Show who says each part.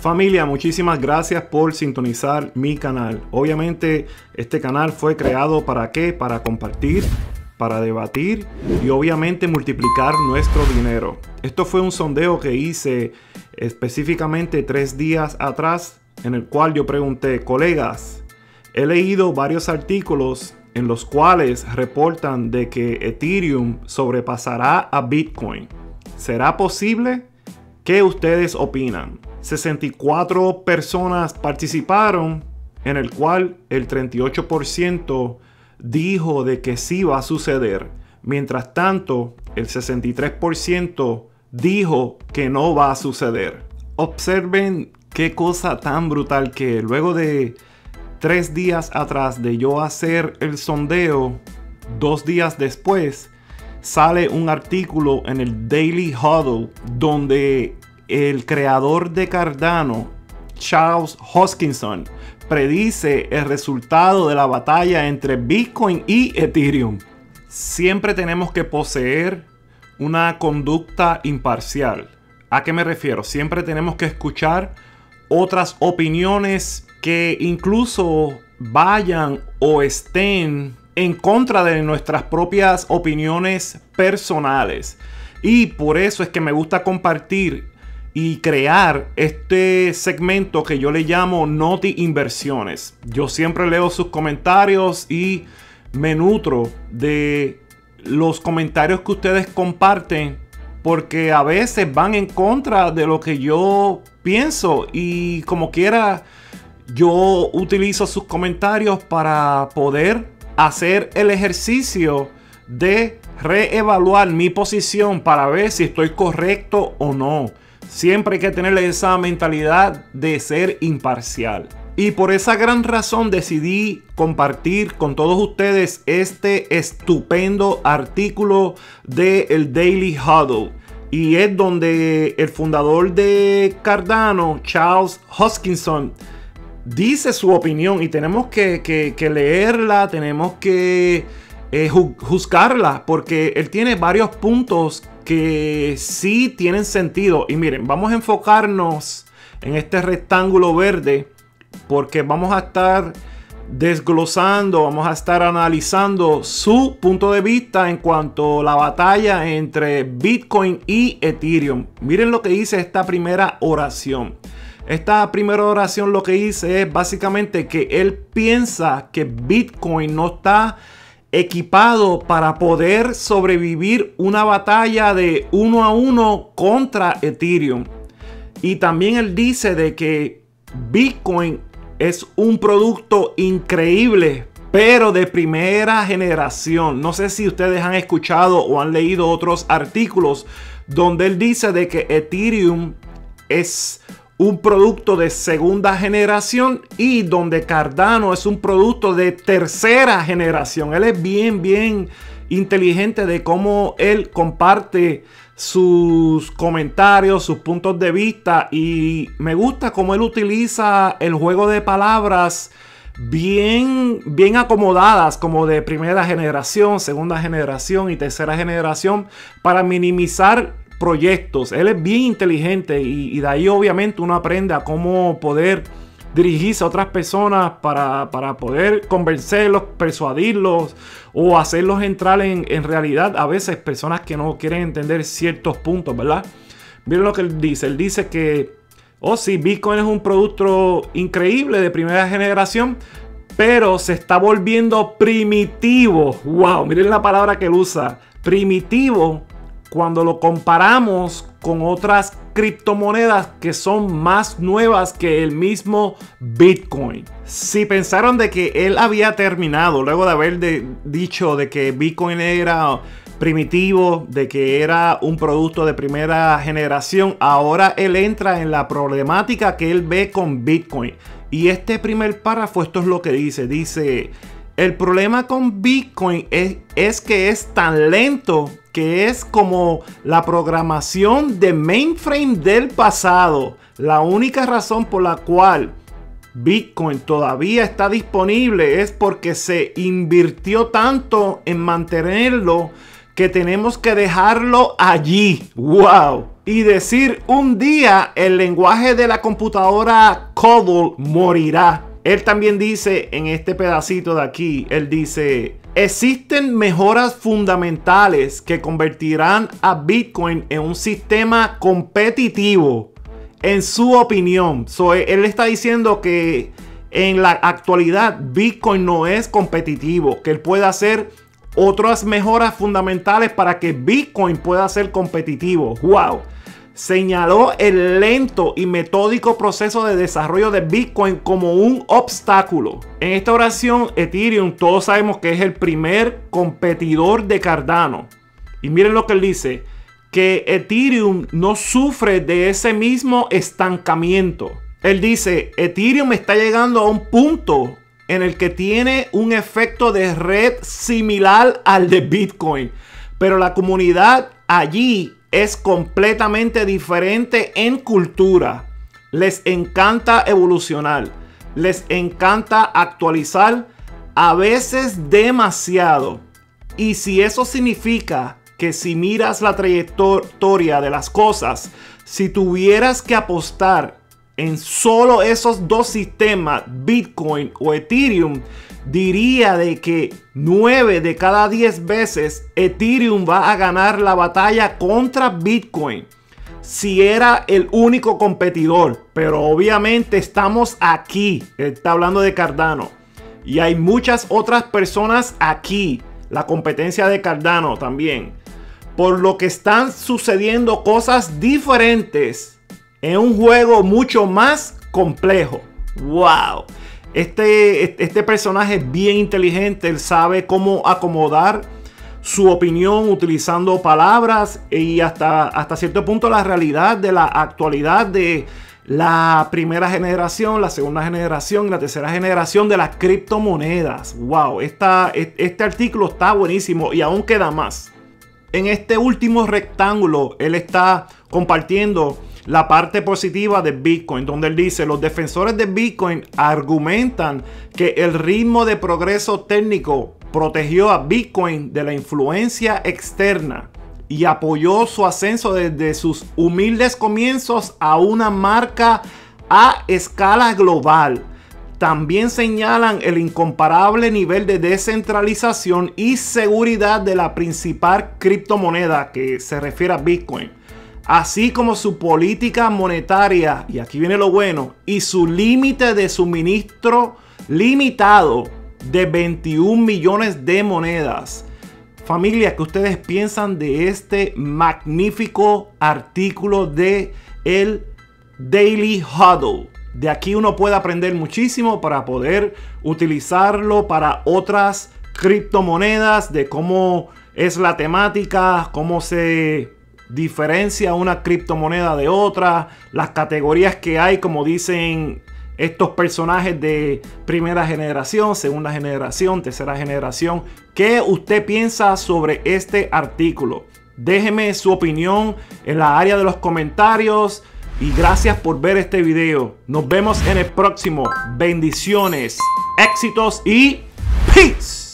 Speaker 1: Familia, muchísimas gracias por sintonizar mi canal. Obviamente este canal fue creado para qué? Para compartir, para debatir y obviamente multiplicar nuestro dinero. Esto fue un sondeo que hice específicamente tres días atrás en el cual yo pregunté, colegas, he leído varios artículos en los cuales reportan de que Ethereum sobrepasará a Bitcoin. ¿Será posible? ¿Qué ustedes opinan? 64 personas participaron, en el cual el 38% dijo de que sí va a suceder. Mientras tanto, el 63% dijo que no va a suceder. Observen qué cosa tan brutal que luego de tres días atrás de yo hacer el sondeo, dos días después, sale un artículo en el Daily Huddle donde el creador de Cardano, Charles Hoskinson, predice el resultado de la batalla entre Bitcoin y Ethereum. Siempre tenemos que poseer una conducta imparcial. ¿A qué me refiero? Siempre tenemos que escuchar otras opiniones que incluso vayan o estén en contra de nuestras propias opiniones personales. Y por eso es que me gusta compartir y crear este segmento que yo le llamo Noti Inversiones. Yo siempre leo sus comentarios y me nutro de los comentarios que ustedes comparten porque a veces van en contra de lo que yo pienso y como quiera yo utilizo sus comentarios para poder hacer el ejercicio de reevaluar mi posición para ver si estoy correcto o no. Siempre hay que tener esa mentalidad de ser imparcial. Y por esa gran razón decidí compartir con todos ustedes este estupendo artículo de el Daily Huddle. Y es donde el fundador de Cardano, Charles Hoskinson, dice su opinión y tenemos que, leerla, tenemos que eh, juzgarla, porque él tiene varios puntos que sí tienen sentido. Y miren, vamos a enfocarnos en este rectángulo verde porque vamos a estar desglosando, vamos a estar analizando su punto de vista en cuanto a la batalla entre Bitcoin y Ethereum. Miren lo que dice esta primera oración. Esta primera oración lo que dice es básicamente que él piensa que Bitcoin no está equipado para poder sobrevivir una batalla de uno a uno contra Ethereum. Y también él dice de que Bitcoin es un producto increíble, pero de primera generación. No sé si ustedes han escuchado o han leído otros artículos donde él dice de que Ethereum es un producto de segunda generación y donde Cardano es un producto de tercera generación. Él es bien, bien inteligente de cómo él comparte sus comentarios, sus puntos de vista y me gusta cómo él utiliza el juego de palabras bien, bien acomodadas como de primera generación, segunda generación y tercera generación para minimizar proyectos. Él es bien inteligente y, de ahí obviamente uno aprende a cómo poder dirigirse a otras personas para, poder convencerlos, persuadirlos o hacerlos entrar en, realidad. A veces personas que no quieren entender ciertos puntos, ¿verdad? Miren lo que él dice. Él dice que, oh sí, Bitcoin es un producto increíble de primera generación, pero se está volviendo primitivo. Wow, miren la palabra que él usa. Primitivo cuando lo comparamos con otras criptomonedas que son más nuevas que el mismo Bitcoin. Si pensaron de que él había terminado luego de haber dicho de que Bitcoin era primitivo, de que era un producto de primera generación, ahora él entra en la problemática que él ve con Bitcoin. Y este primer párrafo, esto es lo que dice. Dice, el problema con Bitcoin es, es que es tan lento que es como la programación de mainframe del pasado. La única razón por la cual Bitcoin todavía está disponible es porque se invirtió tanto en mantenerlo que tenemos que dejarlo allí. ¡Wow! Y decir un día el lenguaje de la computadora COBOL morirá. Él también dice en este pedacito de aquí, él dice, existen mejoras fundamentales que convertirán a Bitcoin en un sistema competitivo en su opinión. él está diciendo que en la actualidad Bitcoin no es competitivo, que él puede hacer otras mejoras fundamentales para que Bitcoin pueda ser competitivo. ¡Wow! Señaló el lento y metódico proceso de desarrollo de Bitcoin como un obstáculo. En esta oración, Ethereum, todos sabemos que es el primer competidor de Cardano. Y miren lo que él dice que Ethereum no sufre de ese mismo estancamiento. Él dice, Ethereum está llegando a un punto en el que tiene un efecto de red similar al de Bitcoin, pero la comunidad allí es completamente diferente en cultura. Les encanta evolucionar, les encanta actualizar, a veces demasiado. Y si eso significa que si miras la trayectoria de las cosas, si tuvieras que apostar en solo esos dos sistemas, Bitcoin o Ethereum, diría de que 9 de cada 10 veces Ethereum va a ganar la batalla contra Bitcoin. Si era el único competidor, pero obviamente estamos aquí, está hablando de Cardano, y hay muchas otras personas aquí, la competencia de Cardano también por lo que están sucediendo cosas diferentes en un juego mucho más complejo. ¡Wow! Este, este personaje es bien inteligente, él sabe cómo acomodar su opinión utilizando palabras y hasta, hasta cierto punto la realidad de la actualidad de la primera generación, la segunda generación y la tercera generación de las criptomonedas. ¡Wow! este artículo está buenísimo y aún queda más. En este último rectángulo, él está compartiendo la parte positiva de Bitcoin, donde él dice, los defensores de Bitcoin argumentan que el ritmo de progreso técnico protegió a Bitcoin de la influencia externa y apoyó su ascenso desde sus humildes comienzos a una marca a escala global. También señalan el incomparable nivel de descentralización y seguridad de la principal criptomoneda que se refiere a Bitcoin, así como su política monetaria, y aquí viene lo bueno, y su límite de suministro limitado de 21 millones de monedas. Familia, ¿qué ustedes piensan de este magnífico artículo de el Daily Huddle? De aquí uno puede aprender muchísimo para poder utilizarlo para otras criptomonedas, de cómo es la temática, cómo se diferencia una criptomoneda de otra, las categorías que hay, como dicen estos personajes de primera generación, segunda generación, tercera generación. ¿Qué usted piensa sobre este artículo? Déjeme su opinión en la área de los comentarios. Y gracias por ver este video. Nos vemos en el próximo. Bendiciones, éxitos y peace.